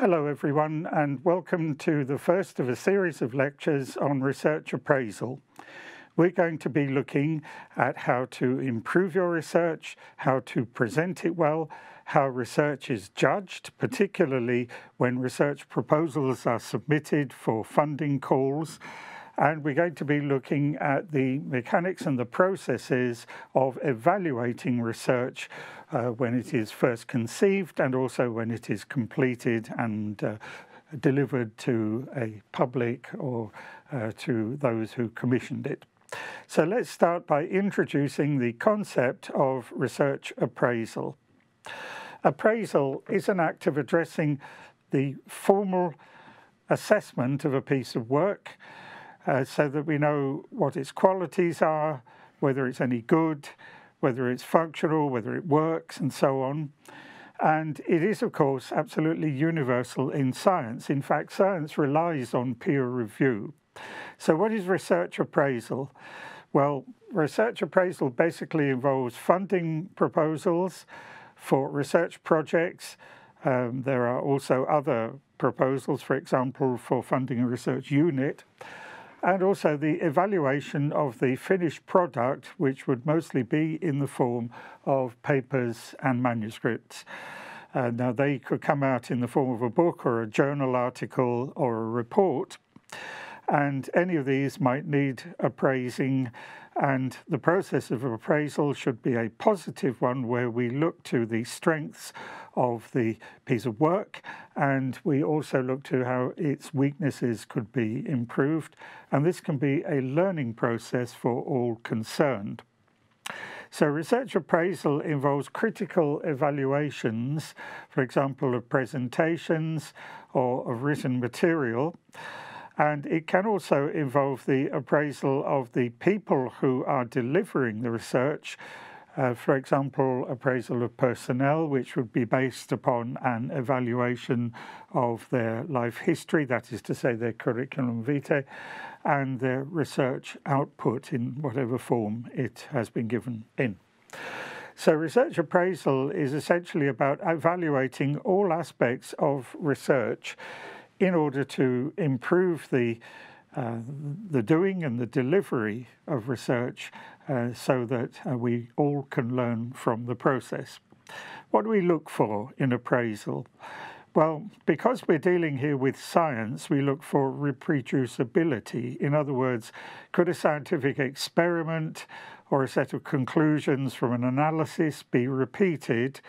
Hello everyone and welcome to the first of a series of lectures on research appraisal. We're going to be looking at how to improve your research, how to present it well, how research is judged, particularly when research proposals are submitted for funding calls, and we're going to be looking at the mechanics and the processes of evaluating research uh, when it is first conceived and also when it is completed and uh, delivered to a public or uh, to those who commissioned it. So let's start by introducing the concept of research appraisal. Appraisal is an act of addressing the formal assessment of a piece of work uh, so that we know what its qualities are, whether it's any good, whether it's functional, whether it works, and so on. And it is, of course, absolutely universal in science. In fact, science relies on peer review. So, what is research appraisal? Well, research appraisal basically involves funding proposals for research projects. Um, there are also other proposals, for example, for funding a research unit and also the evaluation of the finished product, which would mostly be in the form of papers and manuscripts. Uh, now, they could come out in the form of a book or a journal article or a report, and any of these might need appraising and the process of appraisal should be a positive one where we look to the strengths of the piece of work and we also look to how its weaknesses could be improved. And this can be a learning process for all concerned. So research appraisal involves critical evaluations, for example, of presentations or of written material. And it can also involve the appraisal of the people who are delivering the research. Uh, for example, appraisal of personnel, which would be based upon an evaluation of their life history, that is to say, their curriculum vitae, and their research output in whatever form it has been given in. So, research appraisal is essentially about evaluating all aspects of research in order to improve the uh, the doing and the delivery of research uh, so that uh, we all can learn from the process. What do we look for in appraisal? Well, because we're dealing here with science, we look for reproducibility. In other words, could a scientific experiment or a set of conclusions from an analysis be repeated?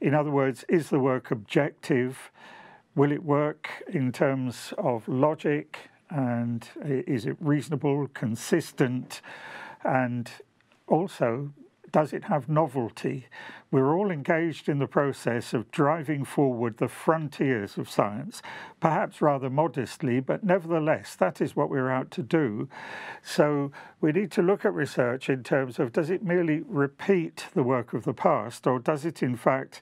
In other words, is the work objective? Will it work in terms of logic and is it reasonable, consistent, and also does it have novelty? We're all engaged in the process of driving forward the frontiers of science, perhaps rather modestly, but nevertheless, that is what we're out to do. So we need to look at research in terms of does it merely repeat the work of the past, or does it in fact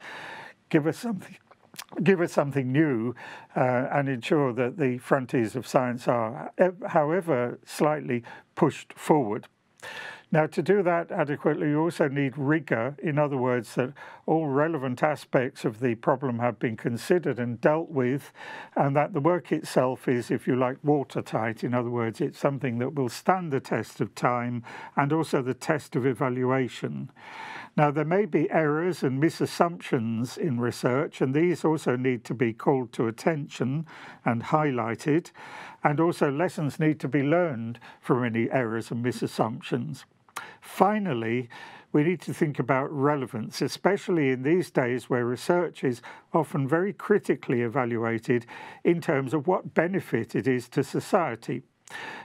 give us something give us something new uh, and ensure that the frontiers of science are, however slightly, pushed forward. Now, to do that adequately, you also need rigour. In other words, that all relevant aspects of the problem have been considered and dealt with, and that the work itself is, if you like, watertight. In other words, it's something that will stand the test of time and also the test of evaluation. Now, there may be errors and misassumptions in research, and these also need to be called to attention and highlighted, and also lessons need to be learned from any errors and misassumptions. Finally, we need to think about relevance, especially in these days where research is often very critically evaluated in terms of what benefit it is to society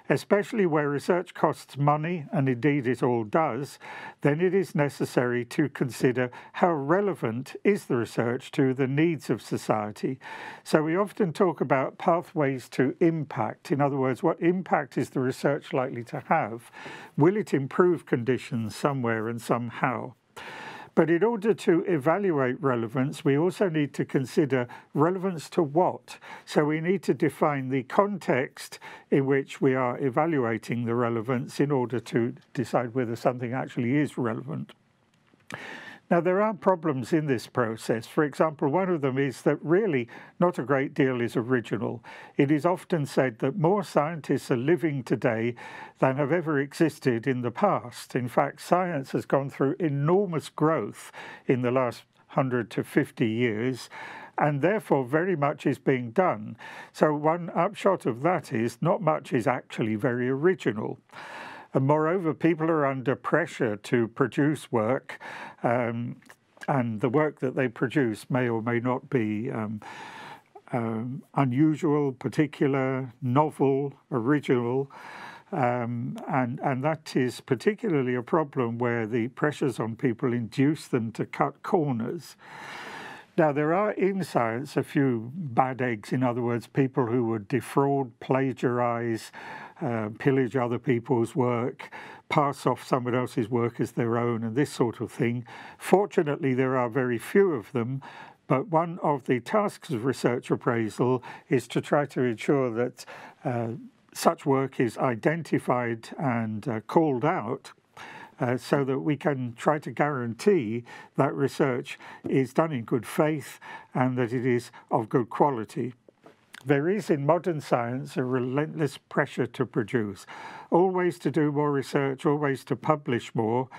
especially where research costs money, and indeed it all does, then it is necessary to consider how relevant is the research to the needs of society. So we often talk about pathways to impact. In other words, what impact is the research likely to have? Will it improve conditions somewhere and somehow? But in order to evaluate relevance, we also need to consider relevance to what. So we need to define the context in which we are evaluating the relevance in order to decide whether something actually is relevant. Now, there are problems in this process. For example, one of them is that really not a great deal is original. It is often said that more scientists are living today than have ever existed in the past. In fact, science has gone through enormous growth in the last 100 to 50 years and therefore very much is being done. So one upshot of that is not much is actually very original. And moreover, people are under pressure to produce work, um, and the work that they produce may or may not be um, um, unusual, particular, novel, original. Um, and, and that is particularly a problem where the pressures on people induce them to cut corners. Now, there are in science a few bad eggs, in other words, people who would defraud, plagiarize, uh, pillage other people's work, pass off someone else's work as their own, and this sort of thing. Fortunately, there are very few of them. But one of the tasks of research appraisal is to try to ensure that uh, such work is identified and uh, called out uh, so that we can try to guarantee that research is done in good faith and that it is of good quality. There is in modern science a relentless pressure to produce, always to do more research, always to publish more.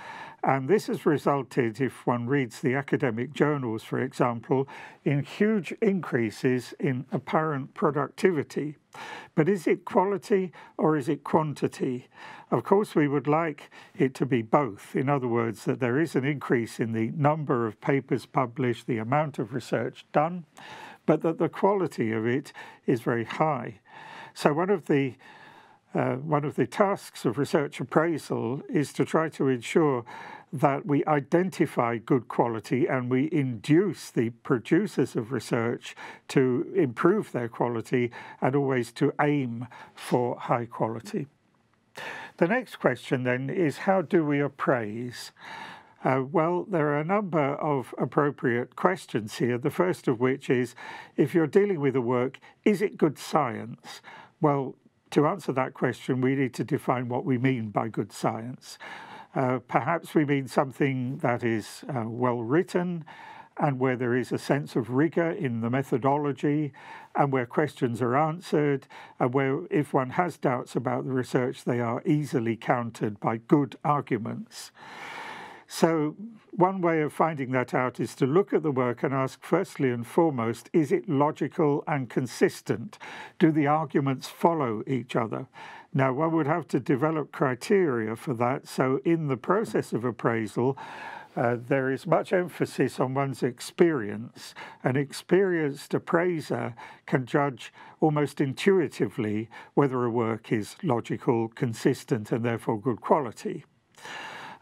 And this has resulted, if one reads the academic journals, for example, in huge increases in apparent productivity. But is it quality or is it quantity? Of course, we would like it to be both. In other words, that there is an increase in the number of papers published, the amount of research done, but that the quality of it is very high. So one of the uh, one of the tasks of research appraisal is to try to ensure that we identify good quality and we induce the producers of research to improve their quality and always to aim for high quality. The next question then is how do we appraise? Uh, well, there are a number of appropriate questions here. The first of which is if you're dealing with a work, is it good science? Well, to answer that question, we need to define what we mean by good science. Uh, perhaps we mean something that is uh, well written and where there is a sense of rigor in the methodology and where questions are answered and where if one has doubts about the research, they are easily countered by good arguments. So one way of finding that out is to look at the work and ask firstly and foremost, is it logical and consistent? Do the arguments follow each other? Now, one would have to develop criteria for that. So in the process of appraisal, uh, there is much emphasis on one's experience. An experienced appraiser can judge almost intuitively whether a work is logical, consistent, and therefore good quality.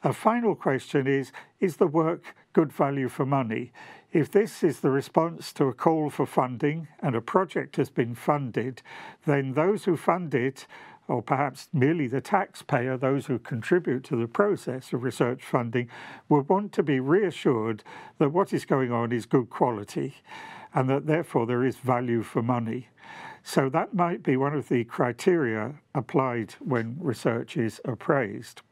A final question is Is the work good value for money? If this is the response to a call for funding and a project has been funded, then those who fund it, or perhaps merely the taxpayer, those who contribute to the process of research funding, will want to be reassured that what is going on is good quality and that therefore there is value for money. So that might be one of the criteria applied when research is appraised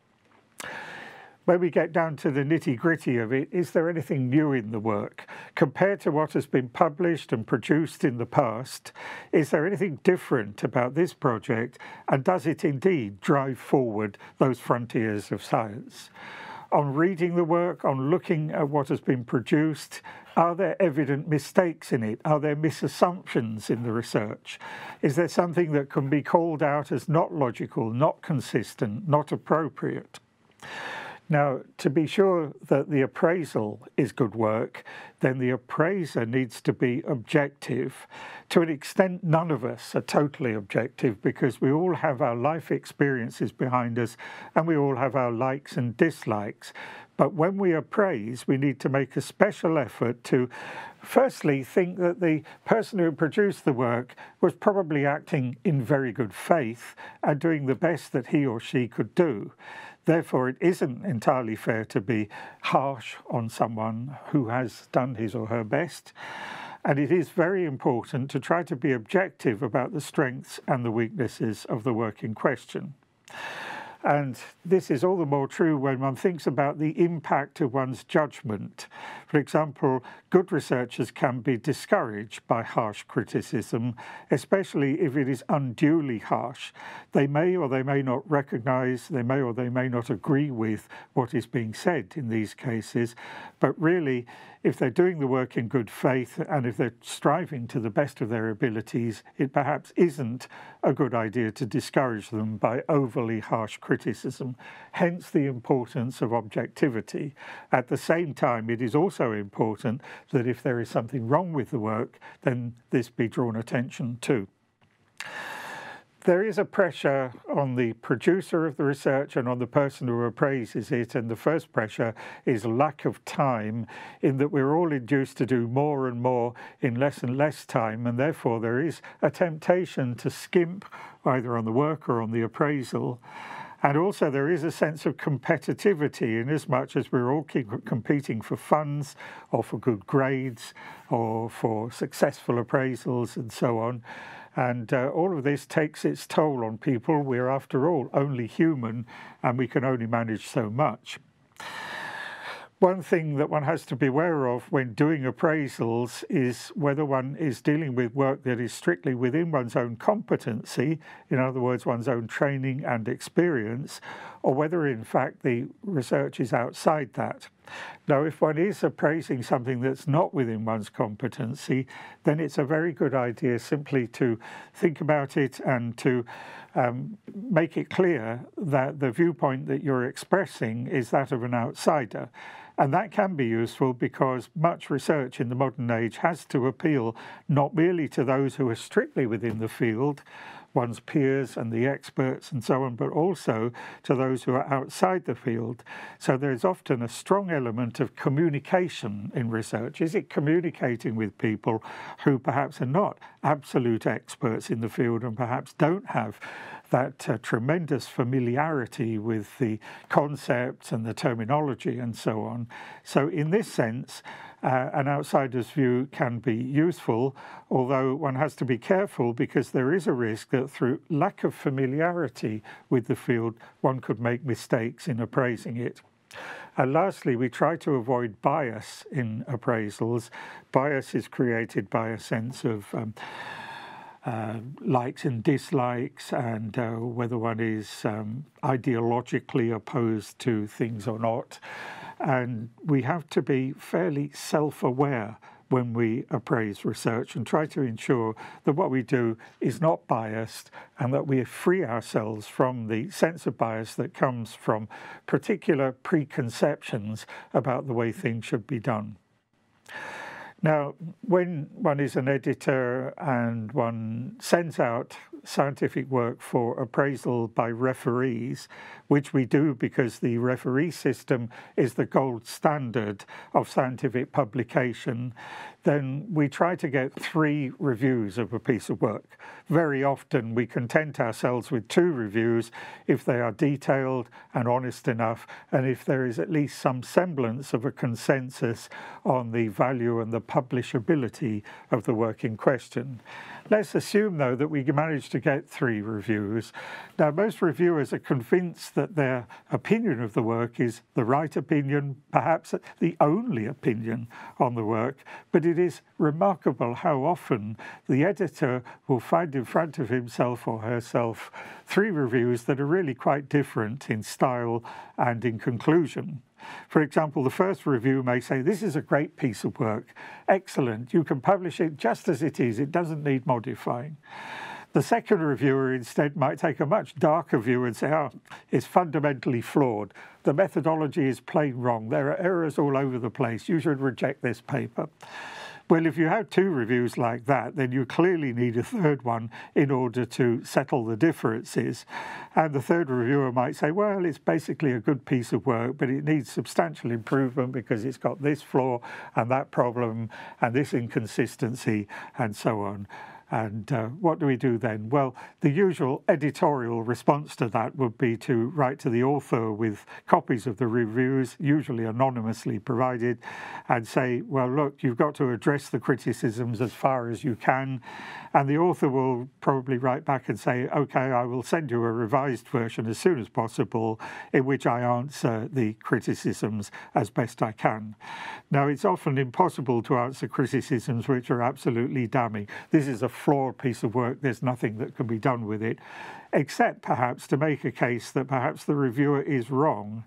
when we get down to the nitty gritty of it, is there anything new in the work? Compared to what has been published and produced in the past, is there anything different about this project? And does it indeed drive forward those frontiers of science? On reading the work, on looking at what has been produced, are there evident mistakes in it? Are there misassumptions in the research? Is there something that can be called out as not logical, not consistent, not appropriate? Now, to be sure that the appraisal is good work, then the appraiser needs to be objective. To an extent, none of us are totally objective because we all have our life experiences behind us and we all have our likes and dislikes. But when we appraise, we need to make a special effort to firstly think that the person who produced the work was probably acting in very good faith and doing the best that he or she could do. Therefore, it isn't entirely fair to be harsh on someone who has done his or her best. And it is very important to try to be objective about the strengths and the weaknesses of the work in question. And this is all the more true when one thinks about the impact of one's judgment. For example, good researchers can be discouraged by harsh criticism, especially if it is unduly harsh. They may or they may not recognize, they may or they may not agree with what is being said in these cases, but really, if they're doing the work in good faith and if they're striving to the best of their abilities, it perhaps isn't a good idea to discourage them by overly harsh criticism, hence the importance of objectivity. At the same time, it is also important that if there is something wrong with the work, then this be drawn attention to there is a pressure on the producer of the research and on the person who appraises it. And the first pressure is lack of time, in that we're all induced to do more and more in less and less time. And therefore, there is a temptation to skimp either on the work or on the appraisal. And also, there is a sense of competitivity in as much as we're all competing for funds or for good grades or for successful appraisals and so on. And uh, all of this takes its toll on people. We're, after all, only human and we can only manage so much. One thing that one has to be aware of when doing appraisals is whether one is dealing with work that is strictly within one's own competency, in other words, one's own training and experience, or whether in fact the research is outside that. Now, if one is appraising something that's not within one's competency, then it's a very good idea simply to think about it and to um, make it clear that the viewpoint that you're expressing is that of an outsider. And that can be useful because much research in the modern age has to appeal not merely to those who are strictly within the field, one's peers and the experts and so on, but also to those who are outside the field. So there's often a strong element of communication in research. Is it communicating with people who perhaps are not absolute experts in the field and perhaps don't have that uh, tremendous familiarity with the concepts and the terminology and so on. So, in this sense, uh, an outsider's view can be useful, although one has to be careful because there is a risk that through lack of familiarity with the field, one could make mistakes in appraising it. And lastly, we try to avoid bias in appraisals. Bias is created by a sense of um, uh, likes and dislikes, and uh, whether one is um, ideologically opposed to things or not. And we have to be fairly self aware when we appraise research and try to ensure that what we do is not biased and that we free ourselves from the sense of bias that comes from particular preconceptions about the way things should be done. Now, when one is an editor and one sends out scientific work for appraisal by referees, which we do because the referee system is the gold standard of scientific publication, then we try to get three reviews of a piece of work. Very often we content ourselves with two reviews if they are detailed and honest enough, and if there is at least some semblance of a consensus on the value and the publishability of the work in question. Let's assume, though, that we managed to get three reviews. Now, most reviewers are convinced that their opinion of the work is the right opinion, perhaps the only opinion on the work, but it is remarkable how often the editor will find in front of himself or herself three reviews that are really quite different in style and in conclusion. For example, the first review may say, This is a great piece of work, excellent, you can publish it just as it is, it doesn't need modifying. The second reviewer instead might take a much darker view and say, oh, it's fundamentally flawed. The methodology is plain wrong. There are errors all over the place. You should reject this paper. Well, if you have two reviews like that, then you clearly need a third one in order to settle the differences. And the third reviewer might say, well, it's basically a good piece of work, but it needs substantial improvement because it's got this flaw and that problem and this inconsistency and so on. And uh, what do we do then? Well, the usual editorial response to that would be to write to the author with copies of the reviews, usually anonymously provided, and say, well, look, you've got to address the criticisms as far as you can. And the author will probably write back and say, okay, I will send you a revised version as soon as possible in which I answer the criticisms as best I can. Now, it's often impossible to answer criticisms which are absolutely damning. This is a flawed piece of work. There's nothing that can be done with it, except perhaps to make a case that perhaps the reviewer is wrong.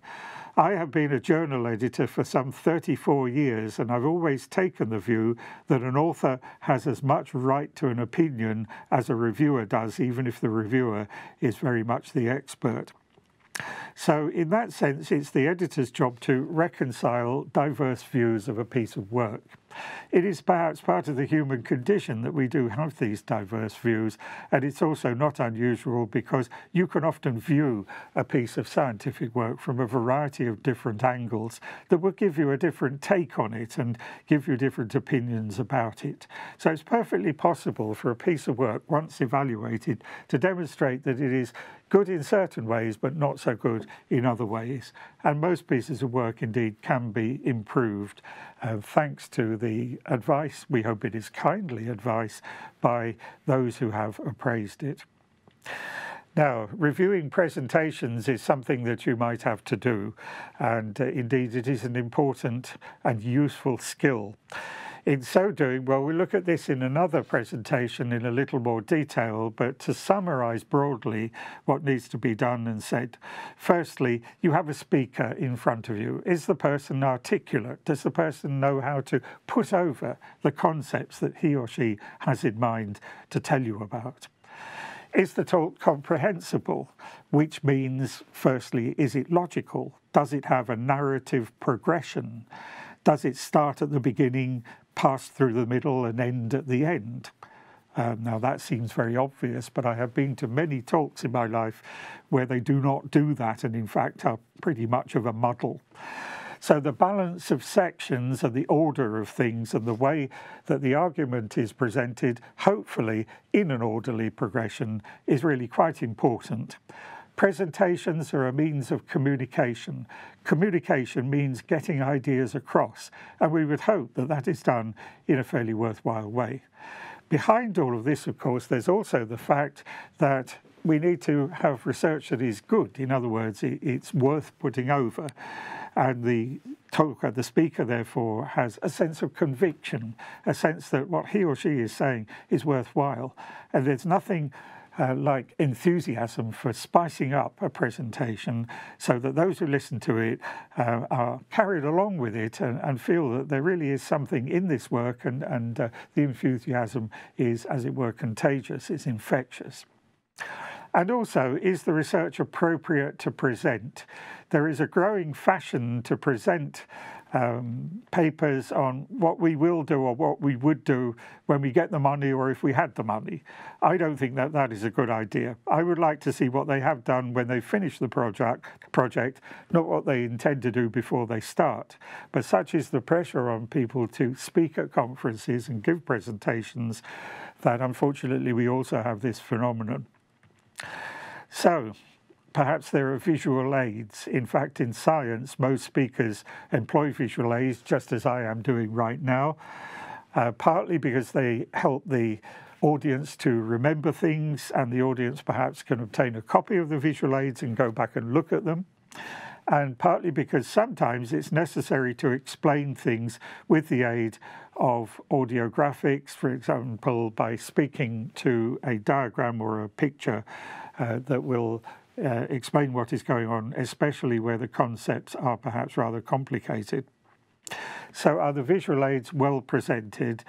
I have been a journal editor for some 34 years, and I've always taken the view that an author has as much right to an opinion as a reviewer does, even if the reviewer is very much the expert. So, in that sense, it's the editor's job to reconcile diverse views of a piece of work. It is perhaps part of the human condition that we do have these diverse views, and it's also not unusual because you can often view a piece of scientific work from a variety of different angles that will give you a different take on it and give you different opinions about it. So it's perfectly possible for a piece of work, once evaluated, to demonstrate that it is good in certain ways but not so good in other ways. And most pieces of work indeed can be improved uh, thanks to the advice, we hope it is kindly advice, by those who have appraised it. Now, reviewing presentations is something that you might have to do, and uh, indeed it is an important and useful skill. In so doing, well, we'll look at this in another presentation in a little more detail, but to summarize broadly what needs to be done and said. Firstly, you have a speaker in front of you. Is the person articulate? Does the person know how to put over the concepts that he or she has in mind to tell you about? Is the talk comprehensible? Which means, firstly, is it logical? Does it have a narrative progression? Does it start at the beginning, pass through the middle, and end at the end? Um, now, that seems very obvious, but I have been to many talks in my life where they do not do that and, in fact, are pretty much of a muddle. So, the balance of sections and the order of things and the way that the argument is presented, hopefully in an orderly progression, is really quite important. Presentations are a means of communication. Communication means getting ideas across, and we would hope that that is done in a fairly worthwhile way. Behind all of this, of course, there's also the fact that we need to have research that is good. In other words, it's worth putting over. And the talker, the speaker, therefore, has a sense of conviction, a sense that what he or she is saying is worthwhile. And there's nothing uh, like enthusiasm for spicing up a presentation so that those who listen to it uh, are carried along with it and, and, feel that there really is something in this work and, and uh, the enthusiasm is, as it were, contagious, it's infectious. And also, is the research appropriate to present? There is a growing fashion to present um, papers on what we will do or what we would do when we get the money or if we had the money. I don't think that that is a good idea. I would like to see what they have done when they finish the project, project, not what they intend to do before they start. But such is the pressure on people to speak at conferences and give presentations that unfortunately we also have this phenomenon. So, perhaps there are visual aids. In fact, in science, most speakers employ visual aids, just as I am doing right now, uh, partly because they help the audience to remember things, and the audience perhaps can obtain a copy of the visual aids and go back and look at them. And partly because sometimes it's necessary to explain things with the aid of audiographics, for example, by speaking to a diagram or a picture uh, that will uh, explain what is going on, especially where the concepts are perhaps rather complicated. So, are the visual aids well presented?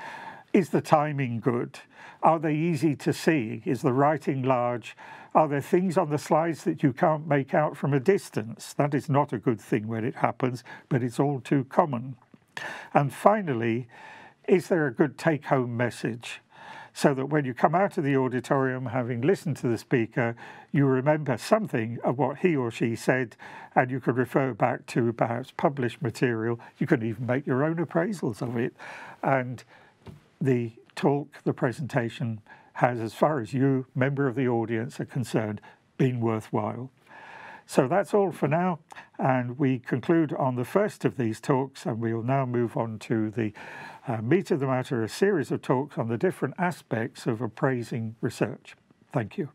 Is the timing good? Are they easy to see? Is the writing large? Are there things on the slides that you can't make out from a distance? That is not a good thing when it happens, but it's all too common. And finally, is there a good take home message? So that when you come out of the auditorium, having listened to the speaker, you remember something of what he or she said, and you can refer back to perhaps published material. You can even make your own appraisals of it. And the talk, the presentation has, as far as you, member of the audience, are concerned, been worthwhile. So that's all for now, and we conclude on the first of these talks, and we'll now move on to the uh, meat of the matter, a series of talks on the different aspects of appraising research. Thank you.